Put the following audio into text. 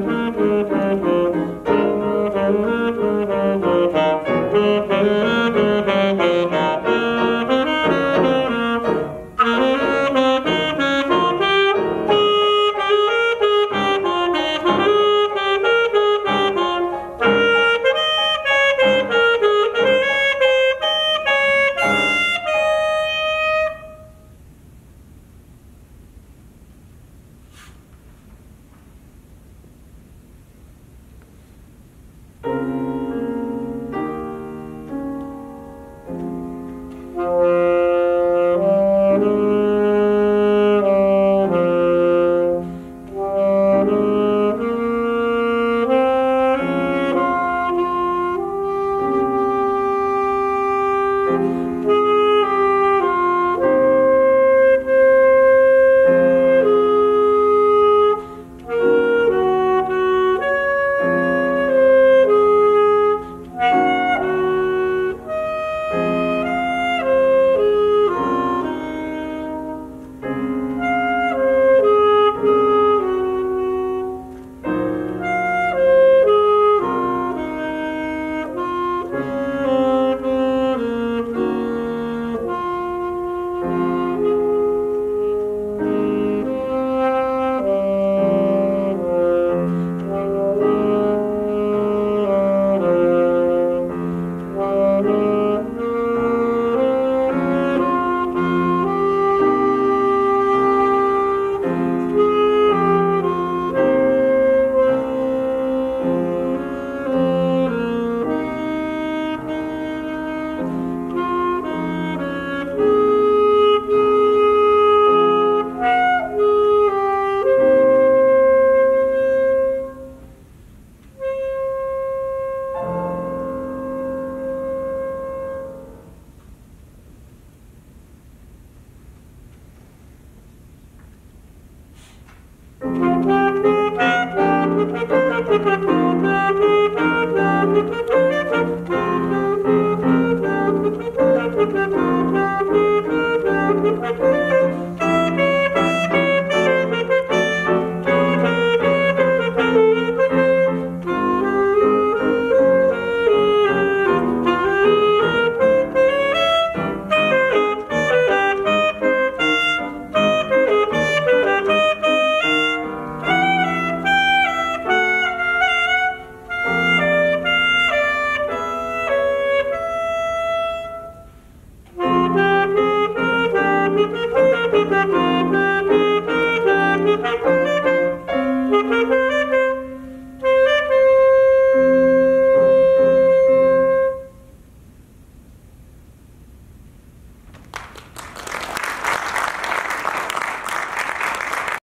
Música Thank you.